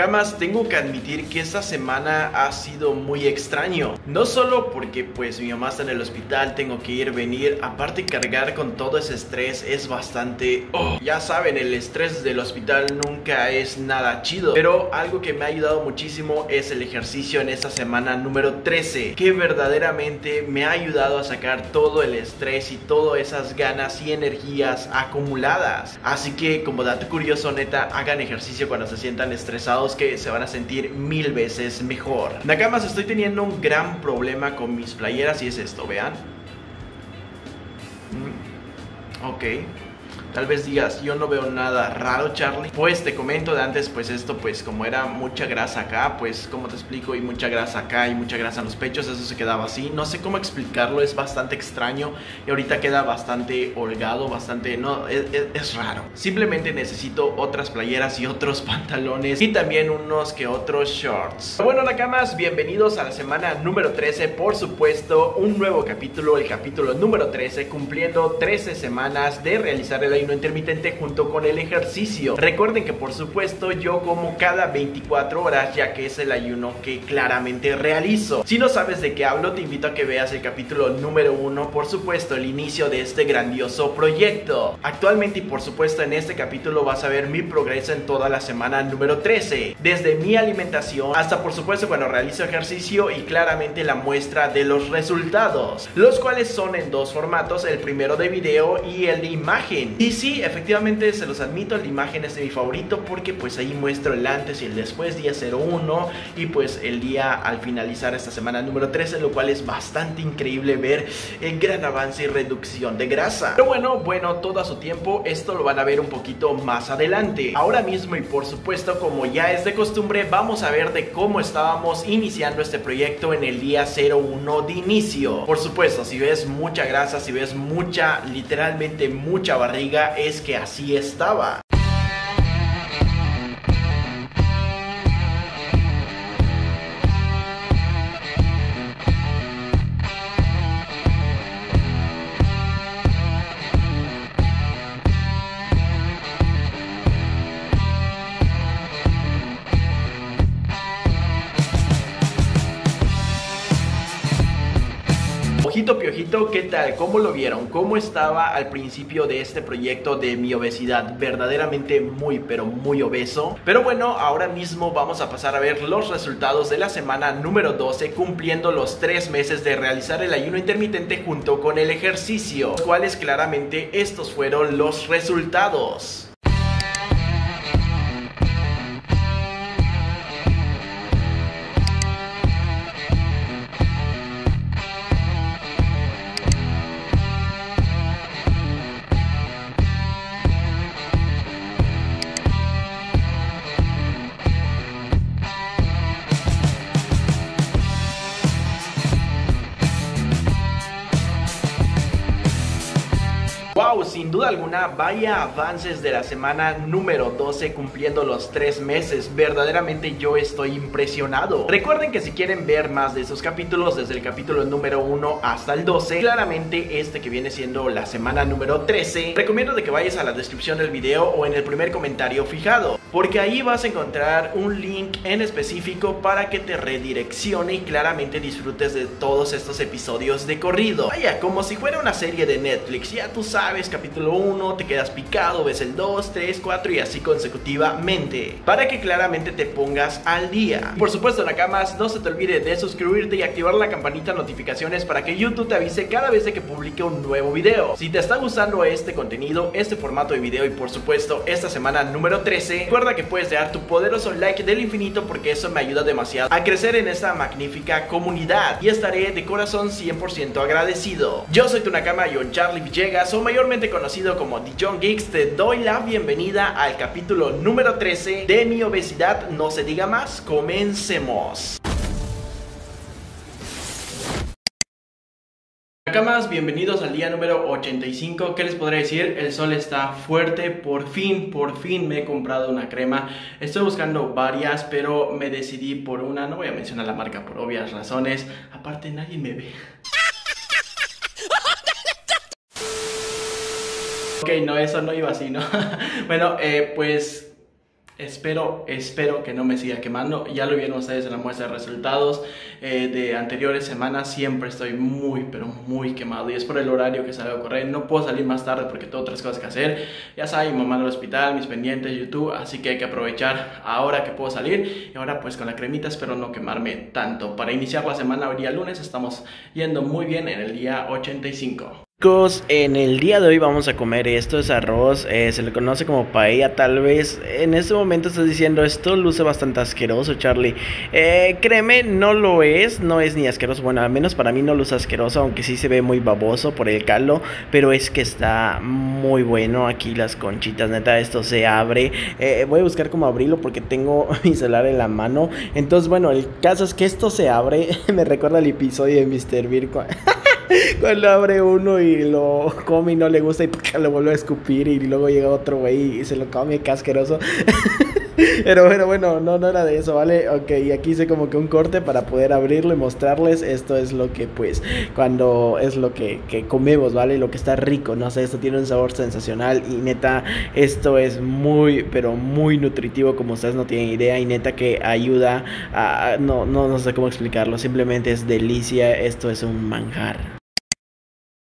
Camas, tengo que admitir que esta semana ha sido muy extraño. No solo porque pues mi mamá está en el hospital, tengo que ir, venir. Aparte cargar con todo ese estrés es bastante... Oh, ya saben, el estrés del hospital nunca es nada chido. Pero algo que me ha ayudado muchísimo es el ejercicio en esta semana número 13. Que verdaderamente me ha ayudado a sacar todo el estrés y todas esas ganas y energías acumuladas. Así que como dato curioso, neta, hagan ejercicio cuando se sientan estresados que se van a sentir mil veces mejor. Nakamas, estoy teniendo un gran problema con mis playeras y es esto, vean. Mm, ok. Tal vez digas, yo no veo nada raro, Charlie. Pues te comento de antes, pues esto, pues como era mucha grasa acá, pues como te explico, y mucha grasa acá y mucha grasa en los pechos, eso se quedaba así. No sé cómo explicarlo, es bastante extraño y ahorita queda bastante holgado, bastante, no, es, raro. Simplemente necesito otras playeras y otros pantalones y también unos que otros shorts. Bueno, Nakamas, bienvenidos a la semana número 13, por supuesto, un nuevo capítulo, el capítulo número 13, cumpliendo 13 semanas de realizar el ayuno intermitente junto con el ejercicio. Recuerden que por supuesto yo como cada 24 horas ya que es el ayuno que claramente realizo. Si no sabes de qué hablo te invito a que veas el capítulo número 1, por supuesto el inicio de este grandioso proyecto. Actualmente y por supuesto en este capítulo vas a ver mi progreso en toda la semana número 13. Desde mi alimentación hasta por supuesto cuando realizo ejercicio y claramente la muestra de los resultados. Los cuales son en dos formatos, el primero de video y el de imagen. Sí, efectivamente se los admito, la imagen es de mi favorito porque pues ahí muestro el antes y el después, día 01 y pues el día al finalizar esta semana número 13, lo cual es bastante increíble ver el gran avance y reducción de grasa. Pero bueno, bueno, todo a su tiempo, esto lo van a ver un poquito más adelante. Ahora mismo y por supuesto, como ya es de costumbre, vamos a ver de cómo estábamos iniciando este proyecto en el día 01 de inicio. Por supuesto, si ves mucha grasa, si ves mucha, literalmente mucha barriga, es que así estaba. ¿Qué tal? ¿Cómo lo vieron? ¿Cómo estaba al principio de este proyecto de mi obesidad? Verdaderamente muy, pero muy obeso. Pero bueno, ahora mismo vamos a pasar a ver los resultados de la semana número 12, cumpliendo los 3 meses de realizar el ayuno intermitente junto con el ejercicio. Cuáles claramente estos fueron los resultados. Duda alguna, vaya avances de la semana número 12 cumpliendo los 3 meses. Verdaderamente yo estoy impresionado. Recuerden que si quieren ver más de esos capítulos, desde el capítulo número 1 hasta el 12, claramente este que viene siendo la semana número 13, recomiendo de que vayas a la descripción del video o en el primer comentario fijado, porque ahí vas a encontrar un link en específico para que te redireccione y claramente disfrutes de todos estos episodios de corrido. Vaya, como si fuera una serie de Netflix, ya tú sabes capítulo 1, te quedas picado, ves el 2, 3, 4 y así consecutivamente. Para que claramente te pongas al día. Por supuesto, Nakamas, no se te olvide de suscribirte y activar la campanita de notificaciones para que YouTube te avise cada vez que publique un nuevo video. Si te está gustando este contenido, este formato de video y por supuesto esta semana número 13, recuerda que puedes dar tu poderoso like del infinito porque eso me ayuda demasiado a crecer en esta magnífica comunidad y estaré de corazón 100% agradecido. Yo soy tu Nakama John Charlie Villegas o mayor conocido como John Geeks, te doy la bienvenida al capítulo número 13 de mi obesidad. No se diga más, comencemos. Bienvenidos al día número 85. ¿Qué les podré decir? El sol está fuerte. Por fin, por fin me he comprado una crema. Estoy buscando varias, pero me decidí por una. No voy a mencionar la marca por obvias razones. Aparte, nadie me ve. Ok, no, eso no iba así, ¿no? bueno, eh, pues Espero, espero que no me siga quemando. Ya lo vieron ustedes en la muestra de resultados eh, de anteriores semanas. Siempre estoy muy, pero muy quemado. Y es por el horario que salgo a correr. No puedo salir más tarde porque tengo otras cosas que hacer. Ya saben, mi mamá en el hospital, mis pendientes, YouTube. Así que hay que aprovechar ahora que puedo salir. Y ahora pues con la cremita espero no quemarme tanto. Para iniciar la semana, hoy día lunes, estamos yendo muy bien en el día 85. Chicos, en el día de hoy vamos a comer esto, es arroz, eh, se le conoce como paella tal vez. En este momento estás diciendo esto luce bastante asqueroso, Charlie. Eh, créeme, no lo es, no es ni asqueroso. Bueno, al menos para mí no luce asqueroso, aunque sí se ve muy baboso por el caldo. Pero es que está muy bueno aquí las conchitas, neta, esto se abre. Eh, voy a buscar cómo abrirlo porque tengo mi celular en la mano. Entonces, bueno, el caso es que esto se abre. Me recuerda el episodio de Mr. Virgo. Cuando abre uno y lo come y no le gusta y lo vuelve a escupir y luego llega otro güey y se lo come casqueroso. Pero bueno, bueno, no, no era de eso, ¿vale? Ok, y aquí hice como que un corte para poder abrirlo y mostrarles. Esto es lo que, pues, cuando es lo que, que comemos, ¿vale? Lo que está rico, no sé, esto tiene un sabor sensacional y neta, esto es muy, pero muy nutritivo, como ustedes no tienen idea. Y neta que ayuda a. No, no, no sé cómo explicarlo, simplemente es delicia. Esto es un manjar.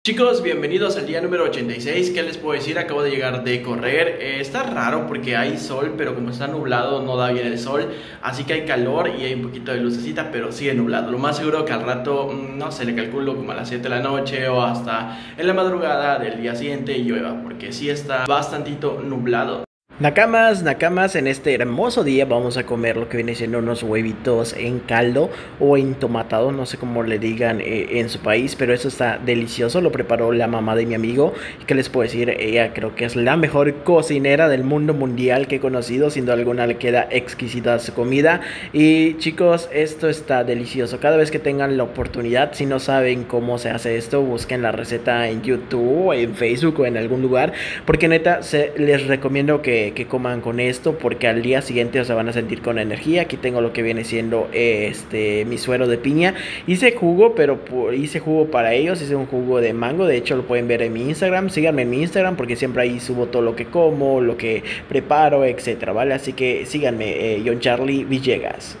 Chicos, bienvenidos al día número 86. ¿Qué les puedo decir? Acabo de llegar de correr. Eh, está raro porque hay sol, pero como está nublado no da bien el sol. Así que hay calor y hay un poquito de lucecita, pero sigue nublado. Lo más seguro que al rato, mm, no sé, le calculo como a las 7 de la noche o hasta en la madrugada del día siguiente llueva, porque sí está bastantito nublado. Nakamas, nakamas, en este hermoso día vamos a comer lo que viene siendo unos huevitos en caldo o entomatado, no sé cómo le digan eh, en su país, pero eso está delicioso, lo preparó la mamá de mi amigo, que les puedo decir, ella creo que es la mejor cocinera del mundo mundial que he conocido, sin duda alguna le queda exquisita su comida, y chicos, esto está delicioso, cada vez que tengan la oportunidad, si no saben cómo se hace esto, busquen la receta en YouTube, en Facebook o en algún lugar, porque neta, se, les recomiendo que que, coman con esto porque al día siguiente se van a sentir con energía. Aquí tengo lo que viene siendo este mi suero de piña. Hice jugo, pero hice jugo para ellos. Hice un jugo de mango. De hecho, lo pueden ver en mi Instagram. Síganme en mi Instagram porque siempre ahí subo todo lo que como, lo que preparo, etcétera, ¿vale? Así que síganme, eh, John Charlie Villegas.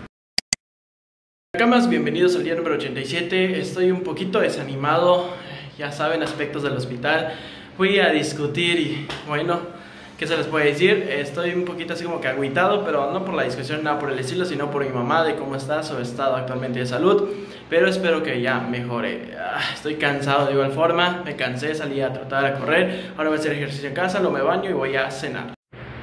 Camas, bienvenidos al día número 87. Estoy un poquito desanimado. Ya saben, aspectos del hospital. Fui a discutir y bueno, ¿Qué se les puede decir? Estoy un poquito así como que agüitado, pero no por la discusión, nada por el estilo, sino por mi mamá, de cómo está su estado actualmente de salud. Pero espero que ya mejore. Ah, estoy cansado de igual forma, me cansé, salí a tratar a correr. Ahora voy a hacer ejercicio en casa, lo me baño y voy a cenar.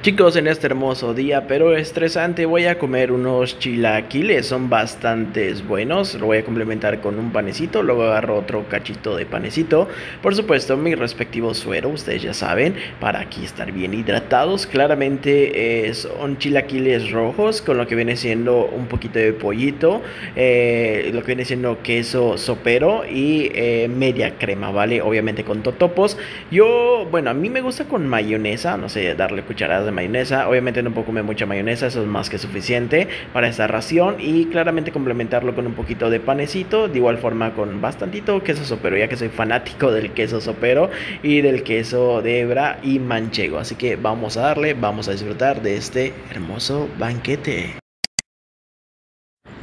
Chicos, en este hermoso día, pero estresante, voy a comer unos chilaquiles, son bastante buenos, lo voy a complementar con un panecito, luego agarro otro cachito de panecito, por supuesto mi respectivo suero, ustedes ya saben, para aquí estar bien hidratados, claramente eh, son chilaquiles rojos con lo que viene siendo un poquito de pollito, eh, lo que viene siendo queso sopero y eh, media crema, ¿vale? Obviamente con totopos, yo, bueno, a mí me gusta con mayonesa, no sé, darle cucharadas de mayonesa. Obviamente no puedo comer mucha mayonesa, eso es más que suficiente para esta ración. Y claramente complementarlo con un poquito de panecito, de igual forma con bastantito queso sopero, ya que soy fanático del queso sopero y del queso de hebra y manchego. Así que vamos a darle, vamos a disfrutar de este hermoso banquete.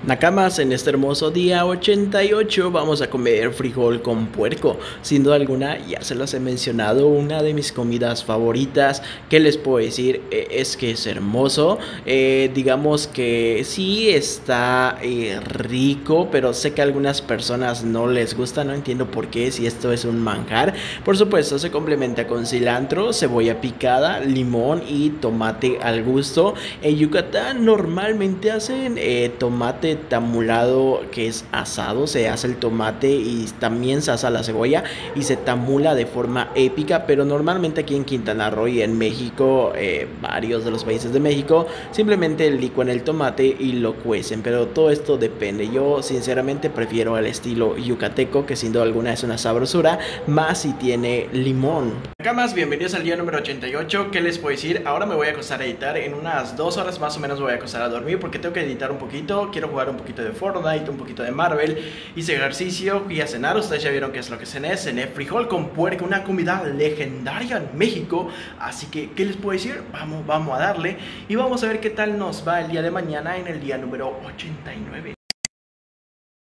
Nakamas, en este hermoso día 88 vamos a comer frijol con puerco. Sin duda alguna, ya se los he mencionado, una de mis comidas favoritas. ¿Qué les puedo decir? Eh, es que es hermoso. Eh, digamos que sí está eh, rico, pero sé que a algunas personas no les gusta. No entiendo por qué, si esto es un manjar. Por supuesto, se complementa con cilantro, cebolla picada, limón y tomate al gusto. En Yucatán normalmente hacen tomate tamulado que es asado, se hace el tomate y también se asa la cebolla y se tamula de forma épica, pero normalmente aquí en Quintana Roo y en México, eh, varios de los países de México, simplemente licuan el tomate y lo cuecen, pero todo esto depende. Yo sinceramente prefiero el estilo yucateco, que sin duda alguna es una sabrosura, más si tiene limón. Acá más, bienvenidos al día número 88. ¿Qué les puedo decir? Ahora me voy a acostar a editar. En unas dos horas más o menos voy a acostar a dormir porque tengo que editar un poquito. Quiero jugar jugar un poquito de Fortnite, un poquito de Marvel, hice ejercicio, y a cenar, ustedes ya vieron qué es lo que cené, cené frijol con puerco, una comida legendaria en México, así que, ¿qué les puedo decir? Vamos, vamos a darle y vamos a ver qué tal nos va el día de mañana en el día número 89.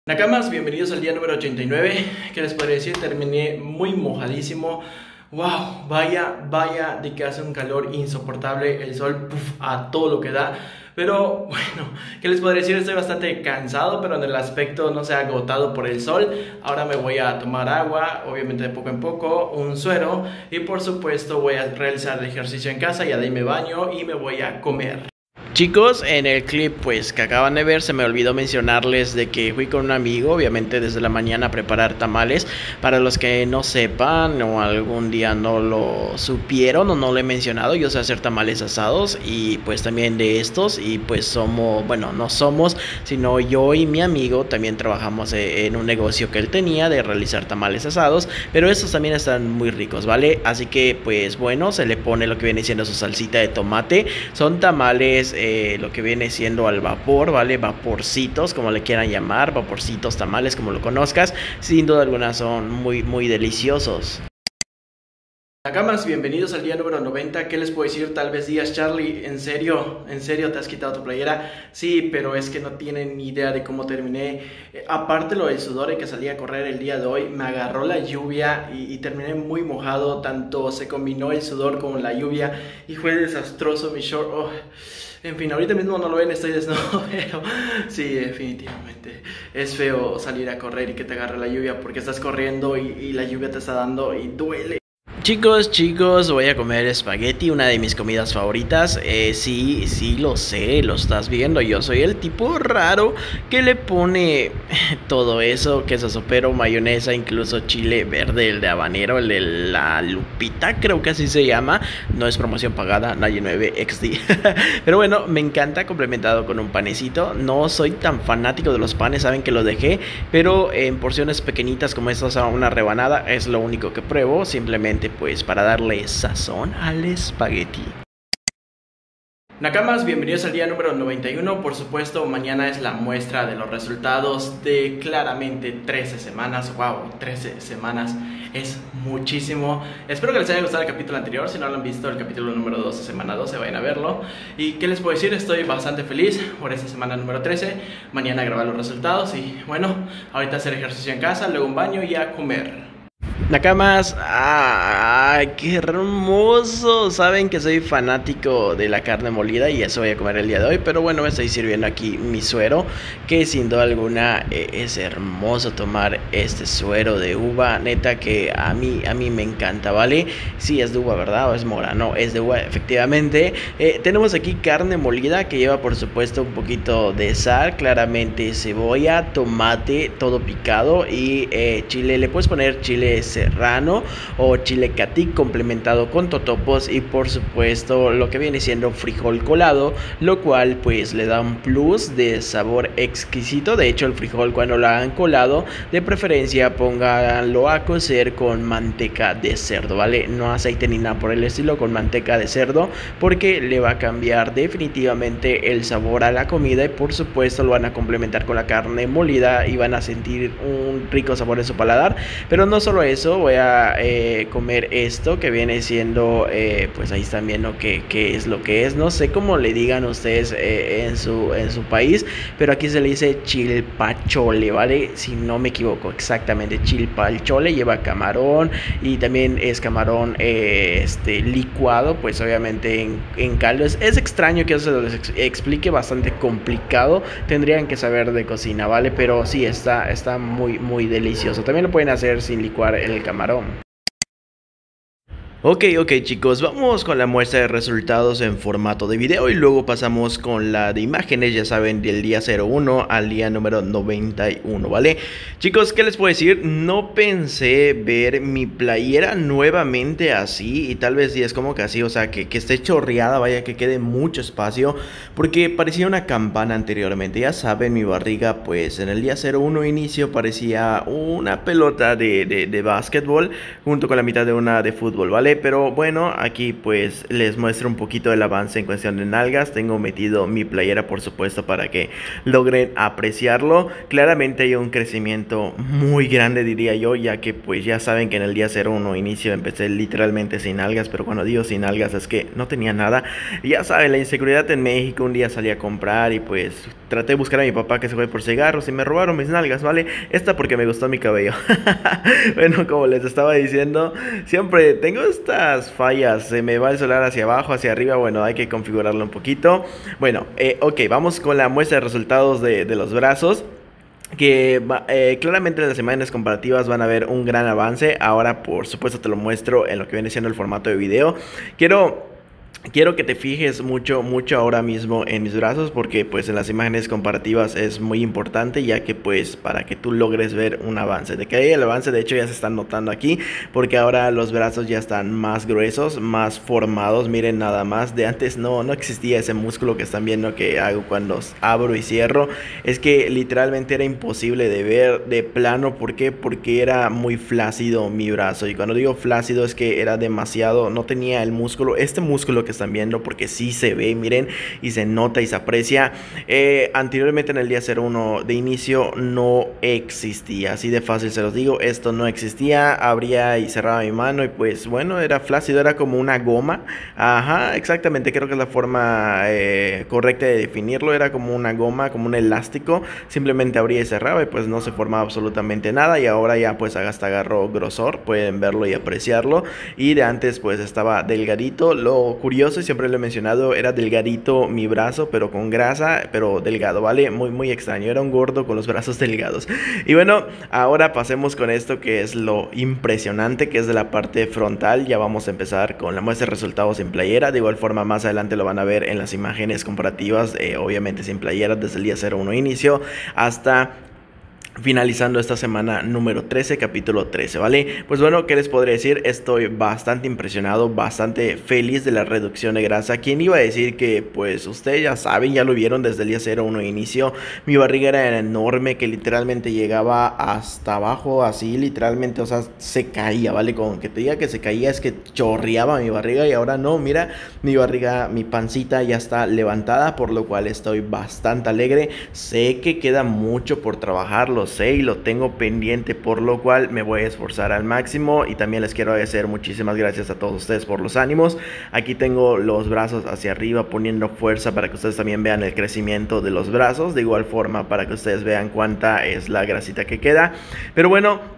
Nakamas, bienvenidos al día número 89. ¿Qué les puedo decir? Terminé muy mojadísimo. Wow, vaya, vaya de que hace un calor insoportable, el sol a todo lo que da. Pero bueno, ¿qué les podría decir? Estoy bastante cansado, pero en el aspecto no se ha agotado por el sol. Ahora me voy a tomar agua, obviamente de poco en poco, un suero y por supuesto voy a realizar el ejercicio en casa, ya de ahí me baño y me voy a comer. Chicos, en el clip pues que acaban de ver se me olvidó mencionarles de que fui con un amigo, obviamente desde la mañana a preparar tamales. Para los que no sepan o algún día no lo supieron o no lo he mencionado, yo sé hacer tamales asados y pues también de estos y pues somos, bueno, no somos, sino yo y mi amigo también trabajamos e, en un negocio que él tenía de realizar tamales asados, pero estos también están muy ricos, ¿vale? Así que pues bueno, se le pone lo que viene siendo su salsita de tomate, son tamales... Eh, lo que viene siendo al vapor, ¿vale? Vaporcitos, como le quieran llamar, vaporcitos, tamales, como lo conozcas. Sin duda alguna son muy, muy deliciosos. Nakamas, bienvenidos al día número 90. ¿Qué les puedo decir? Tal vez días, Charlie, ¿en serio? ¿En serio te has quitado tu playera? Sí, pero es que no tienen ni idea de cómo terminé. Eh, aparte lo del sudor y que salí a correr el día de hoy, me agarró la lluvia y, terminé muy mojado. Tanto se combinó el sudor con la lluvia y fue desastroso mi short. Oh. En fin, ahorita mismo no lo ven, estoy desnudo, pero sí, definitivamente es feo salir a correr y que te agarre la lluvia porque estás corriendo y, y la lluvia te está dando y duele. Chicos, chicos, voy a comer espagueti, una de mis comidas favoritas. Eh, sí, sí, lo sé, lo estás viendo. Yo soy el tipo raro que le pone todo eso, queso sopero, mayonesa, incluso chile verde, el de habanero, el de la lupita, creo que así se llama. No es promoción pagada, nadie 9 XD. Pero bueno, me encanta complementado con un panecito. No soy tan fanático de los panes, saben que lo dejé, pero en porciones pequeñitas como estas, una rebanada, es lo único que pruebo. Simplemente pues para darle sazón al espagueti. Nakamas, bienvenidos al día número 91. Por supuesto, mañana es la muestra de los resultados de claramente 13 semanas. Wow, 13 semanas es muchísimo. Espero que les haya gustado el capítulo anterior. Si no lo han visto, el capítulo número 12, semana 12, vayan a verlo. Y qué les puedo decir, estoy bastante feliz por esta semana número 13. Mañana grabar los resultados y bueno, ahorita hacer ejercicio en casa, luego un baño y a comer. Nakamas, ¡ay, qué hermoso! Saben que soy fanático de la carne molida y eso voy a comer el día de hoy, pero bueno, me estoy sirviendo aquí mi suero, que sin duda alguna eh, es hermoso tomar este suero de uva, neta que a mí, a mí me encanta, ¿vale? Sí, es de uva, ¿verdad? ¿O es mora? No, es de uva, efectivamente. Eh, tenemos aquí carne molida que lleva por supuesto un poquito de sal, claramente cebolla, tomate, todo picado y eh, chile, le puedes poner chile serrano o chile catí complementado con totopos y por supuesto lo que viene siendo frijol colado, lo cual pues le da un plus de sabor exquisito. De hecho el frijol cuando lo hagan colado, de preferencia pónganlo a cocer con manteca de cerdo, ¿vale? No aceite ni nada por el estilo, con manteca de cerdo, porque le va a cambiar definitivamente el sabor a la comida y por supuesto lo van a complementar con la carne molida y van a sentir un rico sabor en su paladar. Pero no solo eso, voy a eh, comer esto que viene siendo, eh, pues ahí están viendo que, es lo que es. No sé cómo le digan ustedes eh, en, su, en su país, pero aquí se le dice chilpachole, ¿vale? Si no me equivoco, exactamente. Chilpachole lleva camarón y también es camarón este, licuado, pues obviamente en, en caldo. Es, es, extraño que eso se les explique, bastante complicado. Tendrían que saber de cocina, ¿vale? Pero sí, está, está muy, muy delicioso. También lo pueden hacer sin licuar el camarón. Ok, ok chicos, vamos con la muestra de resultados en formato de video y luego pasamos con la de imágenes, ya saben, del día 01 al día número 91, ¿vale? Chicos, ¿qué les puedo decir? No pensé ver mi playera nuevamente así y tal vez sí es como que así, o sea, que, que esté chorreada, vaya, que quede mucho espacio, porque parecía una campana anteriormente, ya saben, mi barriga, pues en el día 01 inicio parecía una pelota de, de, de básquetbol junto con la mitad de una de fútbol, ¿vale? Pero bueno, aquí pues les muestro un poquito el avance en cuestión de nalgas. Tengo metido mi playera, por supuesto, para que logren apreciarlo. Claramente hay un crecimiento muy grande, diría yo, ya que pues ya saben que en el día 01 inicio empecé literalmente sin algas, pero cuando digo sin algas es que no tenía nada. ya saben, la inseguridad en México, un día salí a comprar y pues traté de buscar a mi papá que se fue por cigarros y me robaron mis nalgas, ¿vale? Esta porque me gustó mi cabello. bueno, como les estaba diciendo, siempre tengo estas fallas, se me va el solar hacia abajo, hacia arriba, bueno, hay que configurarlo un poquito. Bueno, eh, ok, vamos con la muestra de resultados de, de los brazos que eh, claramente en las imágenes comparativas van a ver un gran avance. Ahora, por supuesto, te lo muestro en lo que viene siendo el formato de video. Quiero Quiero que te fijes mucho, mucho ahora mismo en mis brazos porque pues en las imágenes comparativas es muy importante ya que pues para que tú logres ver un avance. De que hay el avance de hecho ya se están notando aquí porque ahora los brazos ya están más gruesos, más formados. Miren nada más, de antes no, no existía ese músculo que están viendo que hago cuando abro y cierro. Es que literalmente era imposible de ver de plano. ¿Por qué? Porque era muy flácido mi brazo. Y cuando digo flácido es que era demasiado, no tenía el músculo, este músculo que están viendo porque sí se ve, miren, y se nota y se aprecia. Eh, anteriormente en el día 01 de inicio no existía, así de fácil se los digo, esto no existía, abría y cerraba mi mano y pues bueno, era flácido, era como una goma, ajá, exactamente, creo que es la forma eh, correcta de definirlo, era como una goma, como un elástico, simplemente abría y cerraba y pues no se formaba absolutamente nada y ahora ya pues hasta agarró grosor, pueden verlo y apreciarlo y de antes pues estaba delgadito, lo curioso y siempre lo he mencionado, era delgadito mi brazo, pero con grasa, pero delgado, ¿vale? Muy, muy extraño, era un gordo con los brazos delgados. Y bueno, ahora pasemos con esto que es lo impresionante, que es de la parte frontal. Ya vamos a empezar con la muestra de resultados en playera. De igual forma, más adelante lo van a ver en las imágenes comparativas, eh, obviamente sin playera, desde el día 01 inicio hasta finalizando esta semana número 13, capítulo 13, ¿vale? Pues bueno, ¿qué les podría decir? Estoy bastante impresionado, bastante feliz de la reducción de grasa. ¿Quién iba a decir que, pues, ustedes ya saben, ya lo vieron desde el día 01 inicio? Mi barriga era enorme, que literalmente llegaba hasta abajo, así, literalmente, o sea, se caía, ¿vale? Con que te diga que se caía es que chorreaba mi barriga y ahora no, mira, mi barriga, mi pancita ya está levantada, por lo cual estoy bastante alegre. Sé que queda mucho por trabajarlo sé y lo tengo pendiente, por lo cual me voy a esforzar al máximo y también les quiero agradecer muchísimas gracias a todos ustedes por los ánimos. Aquí tengo los brazos hacia arriba poniendo fuerza para que ustedes también vean el crecimiento de los brazos, de igual forma para que ustedes vean cuánta es la grasita que queda. Pero bueno,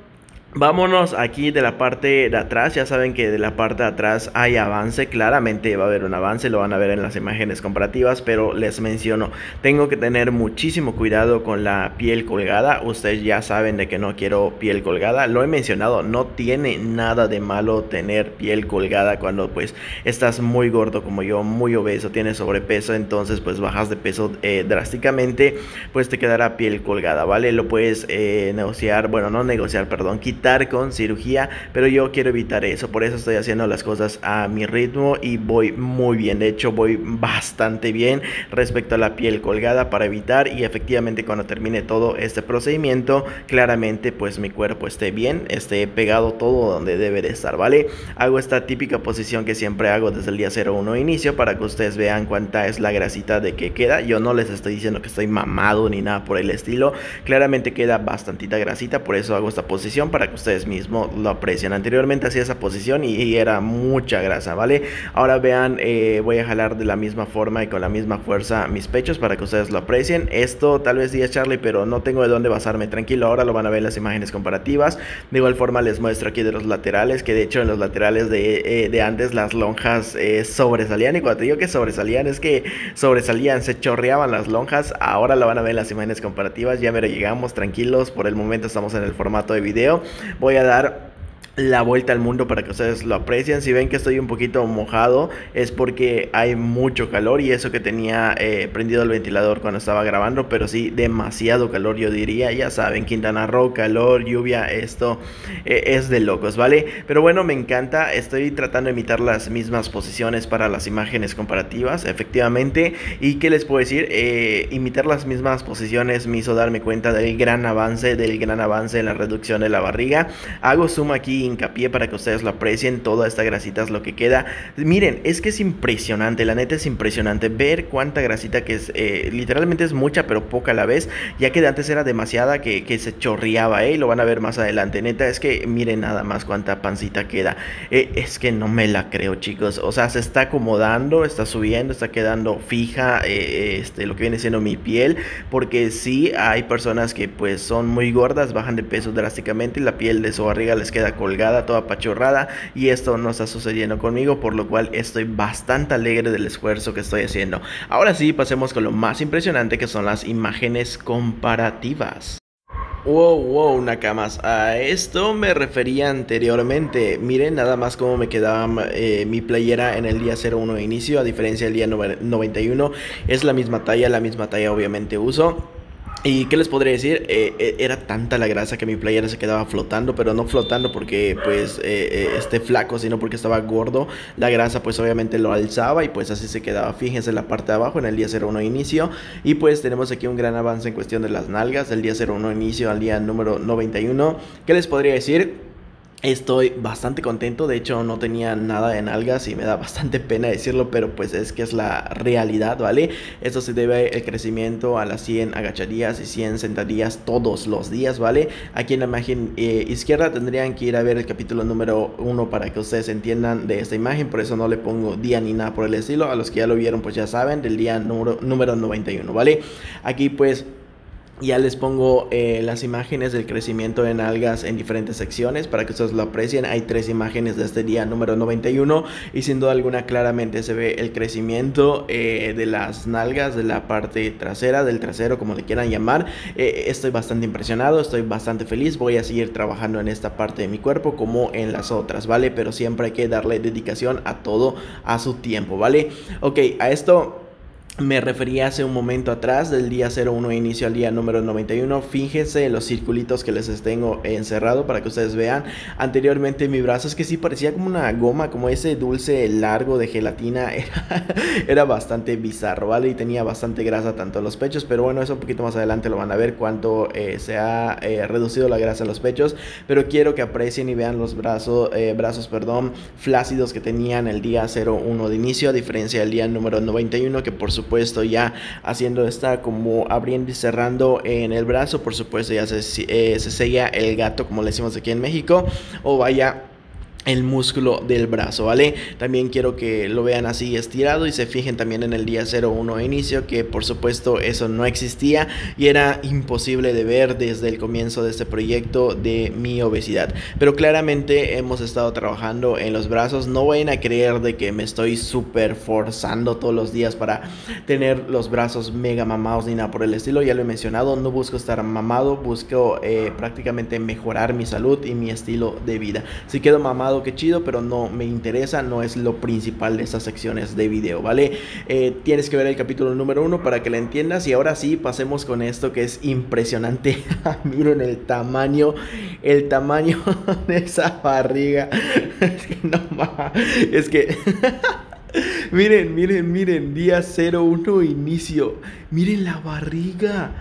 Vámonos aquí de la parte de atrás, ya saben que de la parte de atrás hay avance, claramente va a haber un avance, lo van a ver en las imágenes comparativas, pero les menciono, tengo que tener muchísimo cuidado con la piel colgada, ustedes ya saben de que no quiero piel colgada, lo he mencionado, no tiene nada de malo tener piel colgada cuando pues estás muy gordo como yo, muy obeso, tienes sobrepeso, entonces pues bajas de peso eh, drásticamente, pues te quedará piel colgada, ¿vale? Lo puedes eh, negociar, bueno, no negociar, perdón, quitar con cirugía, pero yo quiero evitar eso, por eso estoy haciendo las cosas a mi ritmo y voy muy bien, de hecho voy bastante bien respecto a la piel colgada para evitar y efectivamente cuando termine todo este procedimiento, claramente pues mi cuerpo esté bien, esté pegado todo donde debe de estar, ¿vale? Hago esta típica posición que siempre hago desde el día 01 inicio para que ustedes vean cuánta es la grasita de que queda, yo no les estoy diciendo que estoy mamado ni nada por el estilo, claramente queda bastantita grasita, por eso hago esta posición para ustedes mismos lo aprecian. Anteriormente hacía esa posición y, era mucha grasa, ¿vale? Ahora vean, eh, voy a jalar de la misma forma y con la misma fuerza mis pechos para que ustedes lo aprecien. Esto tal vez diga Charlie, pero no tengo de dónde basarme. Tranquilo, ahora lo van a ver en las imágenes comparativas. De igual forma les muestro aquí de los laterales, que de hecho en los laterales de, eh, antes las lonjas eh, sobresalían. Y cuando digo que sobresalían es que sobresalían, se chorreaban las lonjas. Ahora lo van a ver en las imágenes comparativas. Ya me llegamos, tranquilos. Por el momento estamos en el formato de video voy a dar la vuelta al mundo para que ustedes lo aprecien. Si ven que estoy un poquito mojado es porque hay mucho calor y eso que tenía eh, prendido el ventilador cuando estaba grabando, pero sí demasiado calor yo diría. Ya saben, Quintana Roo, calor, lluvia, esto eh, es de locos, ¿vale? Pero bueno, me encanta. Estoy tratando de imitar las mismas posiciones para las imágenes comparativas, efectivamente. ¿Y qué les puedo decir? Eh, imitar las mismas posiciones me hizo darme cuenta del gran avance, del gran avance en la reducción de la barriga. Hago zoom aquí hincapié para que ustedes lo aprecien. Toda esta grasita es lo que queda. Miren, es que es impresionante, la neta es impresionante ver cuánta grasita que es, eh, literalmente es mucha pero poca a la vez, ya que de antes era demasiada que, se chorreaba, ¿eh? lo van a ver más adelante. Neta, es que miren nada más cuánta pancita queda. Eh, es que no me la creo, chicos. O sea, se está acomodando, está subiendo, está quedando fija eh, este, lo que viene siendo mi piel, porque sí hay personas que pues son muy gordas, bajan de peso drásticamente y la piel de su barriga les queda colgada, toda pachorrada y esto no está sucediendo conmigo, por lo cual estoy bastante alegre del esfuerzo que estoy haciendo. Ahora sí, pasemos con lo más impresionante que son las imágenes comparativas. Wow, wow, Nakamas. A esto me refería anteriormente. Miren nada más cómo me quedaba eh, mi playera en el día 01 de inicio, a diferencia del día 91. Es la misma talla, la misma talla obviamente uso. ¿Y qué les podría decir? Eh, eh, era tanta la grasa que mi playera se quedaba flotando, pero no flotando porque pues eh, esté flaco, sino porque estaba gordo. La grasa pues obviamente lo alzaba y pues así se quedaba. Fíjense en la parte de abajo en el día 01 inicio. Y pues tenemos aquí un gran avance en cuestión de las nalgas del día 01 inicio al día número 91. ¿Qué les podría decir? Estoy bastante contento, de hecho no tenía nada en algas y me da bastante pena decirlo, pero pues es que es la realidad, ¿vale? Esto se debe el crecimiento a las 100 agachadillas y 100 sentadillas todos los días, ¿vale? Aquí en la imagen eh, izquierda tendrían que ir a ver el capítulo número 1 para que ustedes entiendan de esta imagen, por eso no le pongo día ni nada por el estilo, a los que ya lo vieron pues ya saben del día número, número 91, ¿vale? Aquí pues ya les pongo eh, las imágenes del crecimiento en algas en diferentes secciones para que ustedes lo aprecien. Hay tres imágenes de este día número 91 y sin duda alguna claramente se ve el crecimiento eh, de las nalgas de la parte trasera, del trasero como le quieran llamar. Eh, estoy bastante impresionado, estoy bastante feliz. Voy a seguir trabajando en esta parte de mi cuerpo como en las otras, ¿vale? Pero siempre hay que darle dedicación a todo a su tiempo, ¿vale? Ok, a esto me refería hace un momento atrás del día 01 inicio al día número 91. Fíjense los circulitos que les tengo encerrado para que ustedes vean. Anteriormente mi brazo es que sí parecía como una goma, como ese dulce largo de gelatina. Era, bastante bizarro, ¿vale? Y tenía bastante grasa tanto en los pechos. Pero bueno, eso un poquito más adelante lo van a ver cuánto eh, se ha eh, reducido la grasa en los pechos. Pero quiero que aprecien y vean los brazos, eh, brazos perdón, flácidos que tenían el día 01 de inicio. A diferencia del día número 91 que por supuesto supuesto ya haciendo esta como abriendo y cerrando en el brazo, por supuesto ya se, eh, se sella el gato como le decimos aquí en México o vaya el músculo del brazo, ¿vale? También quiero que lo vean así estirado y se fijen también en el día 01 de inicio, que por supuesto eso no existía y era imposible de ver desde el comienzo de este proyecto de mi obesidad. Pero claramente hemos estado trabajando en los brazos, no vayan a creer de que me estoy súper forzando todos los días para tener los brazos mega mamados ni nada por el estilo, ya lo he mencionado, no busco estar mamado, busco eh, prácticamente mejorar mi salud y mi estilo de vida. Si quedo mamado, que chido, pero no me interesa, no es lo principal de estas secciones de video, ¿vale? Eh, tienes que ver el capítulo número uno para que la entiendas y ahora sí pasemos con esto que es impresionante. Miren el tamaño, el tamaño de esa barriga. es que no es que... miren, miren, miren, día 01 inicio. Miren la barriga.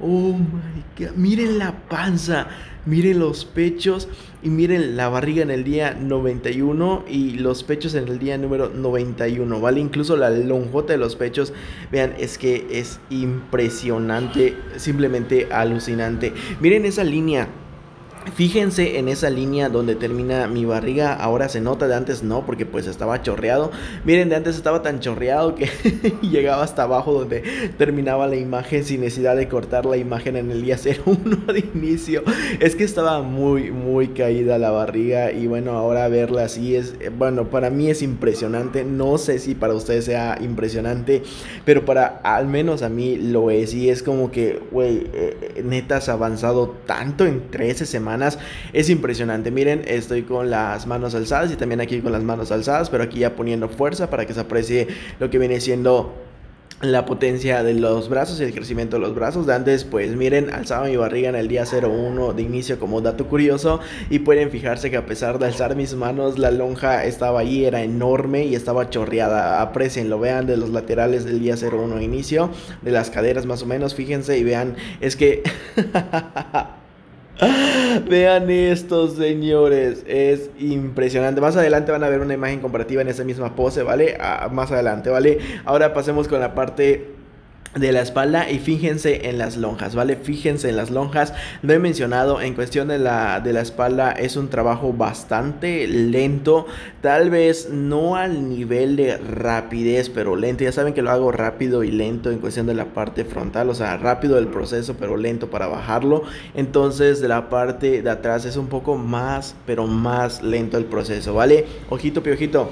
Oh my god, miren la panza miren los pechos y miren la barriga en el día 91 y los pechos en el día número 91, ¿vale? Incluso la lonjota de los pechos, vean, es que es impresionante, simplemente alucinante. Miren esa línea Fíjense en esa línea donde termina mi barriga, ahora se nota, de antes no, porque pues estaba chorreado. Miren, de antes estaba tan chorreado que llegaba hasta abajo donde terminaba la imagen sin necesidad de cortar la imagen en el día 01 de inicio. Es que estaba muy, muy caída la barriga y bueno, ahora verla así es, bueno, para mí es impresionante. No sé si para ustedes sea impresionante, pero para al menos a mí lo es y es como que, güey, eh, neta has avanzado tanto en 13 semanas es impresionante. Miren, estoy con las manos alzadas y también aquí con las manos alzadas, pero aquí ya poniendo fuerza para que se aprecie lo que viene siendo la potencia de los brazos y el crecimiento de los brazos. De antes, pues miren, alzaba mi barriga en el día 01 de inicio como dato curioso y pueden fijarse que a pesar de alzar mis manos, la lonja estaba ahí, era enorme y estaba chorreada. Aprecienlo, vean de los laterales del día 01 de inicio, de las caderas más o menos, fíjense y vean, es que... Vean esto, señores. Es impresionante. Más adelante van a ver una imagen comparativa en esa misma pose, ¿vale? Ah, más adelante, ¿vale? Ahora pasemos con la parte de la espalda y fíjense en las lonjas, ¿vale? Fíjense en las lonjas. Lo he mencionado, en cuestión de la, de la espalda es un trabajo bastante lento. Tal vez no al nivel de rapidez, pero lento. Ya saben que lo hago rápido y lento en cuestión de la parte frontal. O sea, rápido el proceso, pero lento para bajarlo. Entonces de la parte de atrás es un poco más, pero más lento el proceso, ¿vale? Ojito, piojito.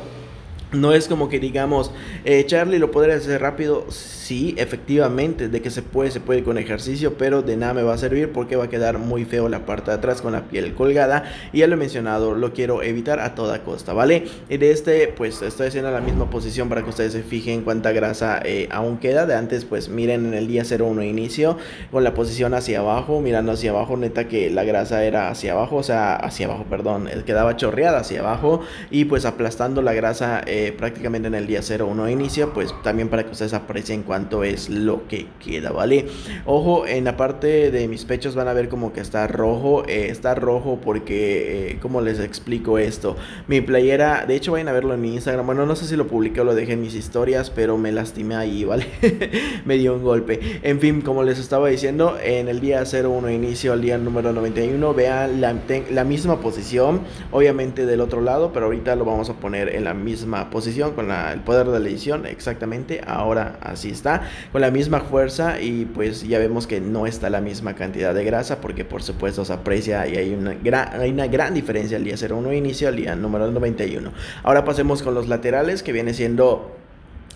No es como que digamos, eh, Charlie lo podría hacer rápido. Sí, efectivamente, de que se puede, se puede con ejercicio, pero de nada me va a servir porque va a quedar muy feo la parte de atrás con la piel colgada. Y ya lo he mencionado, lo quiero evitar a toda costa, ¿vale? Y de este, pues estoy haciendo la misma posición para que ustedes se fijen cuánta grasa eh, aún queda. De antes, pues miren en el día 01 inicio, con la posición hacia abajo, mirando hacia abajo, neta que la grasa era hacia abajo, o sea, hacia abajo, perdón, eh, quedaba chorreada hacia abajo y pues aplastando la grasa prácticamente en el día 01 inicio, pues también para que ustedes aprecien cuánto es lo que queda, ¿vale? Ojo, en la parte de mis pechos van a ver como que está rojo, eh, está rojo porque, eh, ¿cómo les explico esto? Mi playera, de hecho vayan a verlo en mi Instagram, bueno, no sé si lo publiqué o lo dejé en mis historias, pero me lastimé ahí, ¿vale? me dio un golpe. En fin, como les estaba diciendo, en el día 01 inicio al día número 91, vean la misma posición, obviamente del otro lado, pero ahorita lo vamos a poner en la misma posición con el poder de la edición, exactamente, ahora así está con la misma fuerza y pues ya vemos que no está la misma cantidad de grasa porque por supuesto se aprecia y hay una gran, hay una gran diferencia al día 01 inicio al día número 91. Ahora pasemos con los laterales que viene siendo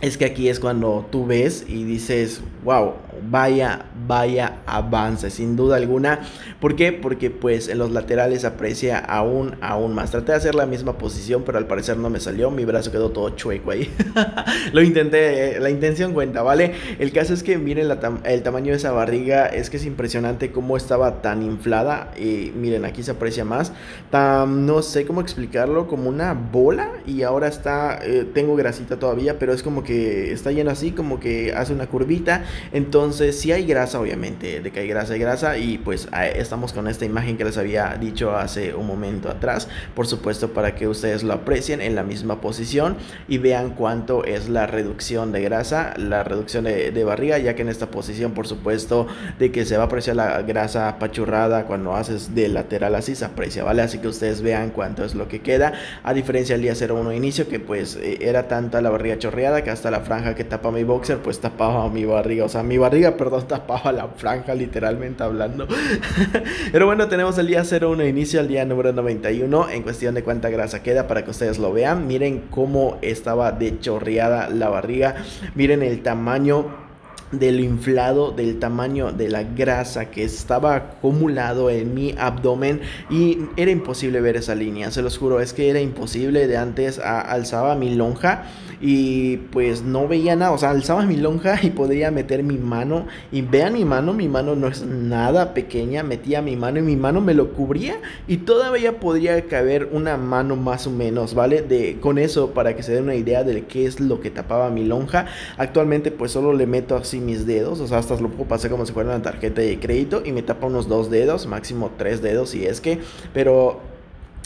es que aquí es cuando tú ves y dices, wow, vaya, vaya avance, sin duda alguna. ¿Por qué? Porque pues en los laterales aprecia aún, aún más. Traté de hacer la misma posición, pero al parecer no me salió. Mi brazo quedó todo chueco ahí. Lo intenté, eh, la intención cuenta, ¿vale? El caso es que miren el tamaño de esa barriga, es que es impresionante cómo estaba tan inflada. Y miren, aquí se aprecia más. no sé cómo explicarlo, como una bola. Y ahora está, eh, tengo grasita todavía, pero es como que está lleno así, como que hace una curvita. Entonces, si hay grasa, obviamente, de que hay grasa, hay grasa. Y pues estamos con esta imagen que les había dicho hace un momento atrás. Por supuesto, para que ustedes lo aprecien en la misma posición y vean cuánto es la reducción de grasa, la reducción de, de barriga, ya que en esta posición, por supuesto, de que se va a apreciar la grasa apachurrada cuando haces de lateral así, se aprecia, ¿vale? Así que ustedes vean cuánto es lo que queda. A diferencia del día 01 inicio, que pues eh, era tanta la barriga chorreada que hasta la franja que tapa mi boxer, pues tapaba mi barriga. O sea, mi barriga, perdón, tapaba la franja, literalmente hablando. Pero bueno, tenemos el día 01 inicio, el día número 91, en cuestión de cuánta grasa queda para que ustedes lo vean. Miren cómo estaba de chorreada la barriga. Miren el tamaño de lo inflado, del tamaño de la grasa que estaba acumulado en mi abdomen y era imposible ver esa línea, se los juro, es que era imposible, de antes alzaba mi lonja y pues no veía nada, o sea, alzaba mi lonja y podría meter mi mano y vean mi mano, mi mano no es nada pequeña, metía mi mano y mi mano me lo cubría y todavía podría caber una mano más o menos, ¿vale? De, con eso para que se den una idea de qué es lo que tapaba mi lonja, actualmente pues solo le meto así mis dedos, o sea, hasta lo puedo pasar como si fuera una tarjeta de crédito y me tapa unos dos dedos, máximo tres dedos si es que, pero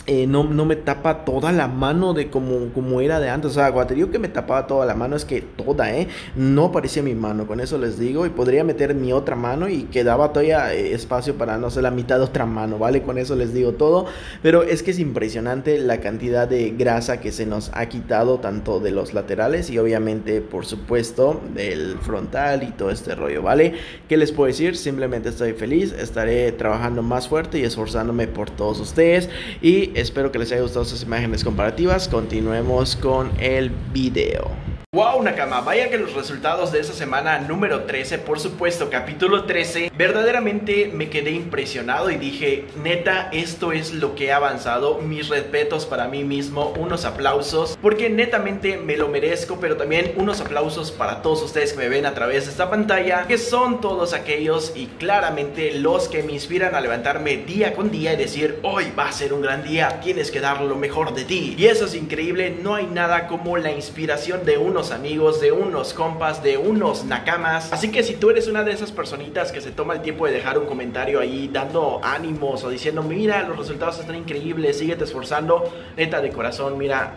eh, no, no, me tapa toda la mano de como, como era de antes. O sea, cuando que me tapaba toda la mano, es que toda, ¿eh? No aparecía mi mano, con eso les digo. Y podría meter mi otra mano y quedaba todavía eh, espacio para, no sé, la mitad de otra mano, ¿vale? Con eso les digo todo. Pero es que es impresionante la cantidad de grasa que se nos ha quitado, tanto de los laterales y obviamente, por supuesto, del frontal y todo este rollo, ¿vale? ¿Qué les puedo decir? Simplemente estoy feliz, estaré trabajando más fuerte y esforzándome por todos ustedes. Y Espero que les haya gustado estas imágenes comparativas. Continuemos con el video. Wow, Nakama, vaya que los resultados de esa semana número 13, por supuesto, capítulo 13, verdaderamente me quedé impresionado y dije, neta, esto es lo que he avanzado, mis respetos para mí mismo, unos aplausos, porque netamente me lo merezco, pero también unos aplausos para todos ustedes que me ven a través de esta pantalla, que son todos aquellos y claramente los que me inspiran a levantarme día con día y decir, hoy va a ser un gran día, tienes que dar lo mejor de ti. Y eso es increíble, no hay nada como la inspiración de unos amigos, de unos compas, de unos nakamas. Así que si tú eres una de esas personitas que se toma el tiempo de dejar un comentario ahí dando ánimos o diciendo, mira, los resultados están increíbles, síguete esforzando, neta de corazón, mira,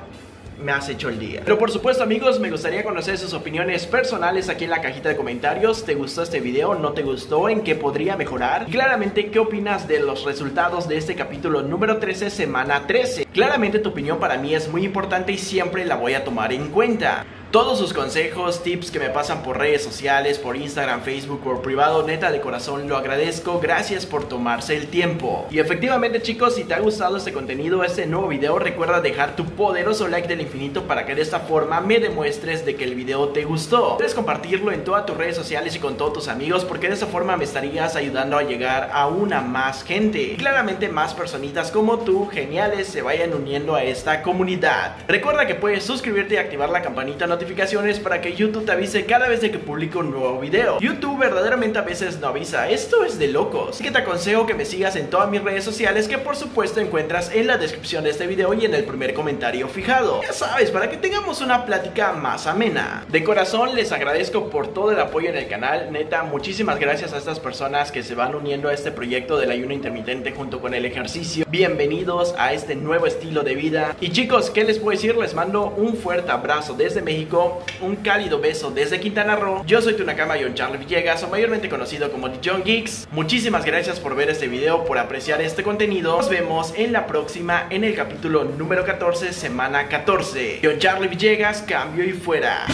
me has hecho el día. Pero por supuesto amigos, me gustaría conocer sus opiniones personales aquí en la cajita de comentarios. ¿Te gustó este video? ¿No te gustó? ¿En qué podría mejorar? Y claramente, ¿qué opinas de los resultados de este capítulo número 13, semana 13? Claramente tu opinión para mí es muy importante y siempre la voy a tomar en cuenta. Todos sus consejos, tips que me pasan por redes sociales, por Instagram, Facebook o privado, neta de corazón lo agradezco. Gracias por tomarse el tiempo. Y efectivamente chicos, si te ha gustado este contenido, este nuevo video, recuerda dejar tu poderoso like del infinito para que de esta forma me demuestres de que el video te gustó. Puedes compartirlo en todas tus redes sociales y con todos tus amigos porque de esta forma me estarías ayudando a llegar a una más gente. Y claramente más personitas como tú, geniales, se vayan uniendo a esta comunidad. Recuerda que puedes suscribirte y activar la campanita notificaciones para que YouTube te avise cada vez de que publico un nuevo video. YouTube verdaderamente a veces no avisa, esto es de locos. Así que te aconsejo que me sigas en todas mis redes sociales que por supuesto encuentras en la descripción de este video y en el primer comentario fijado. Ya sabes, para que tengamos una plática más amena. De corazón les agradezco por todo el apoyo en el canal, neta, muchísimas gracias a estas personas que se van uniendo a este proyecto del ayuno intermitente junto con el ejercicio. Bienvenidos a este nuevo estilo de vida. Y chicos, ¿qué les puedo decir? Les mando un fuerte abrazo desde México un cálido beso desde Quintana Roo. Yo soy tu Nakama John Charles Villegas, o mayormente conocido como John Geeks. Muchísimas gracias por ver este video, por apreciar este contenido. Nos vemos en la próxima, en el capítulo número 14, semana 14. John Charlie Villegas, cambio y fuera.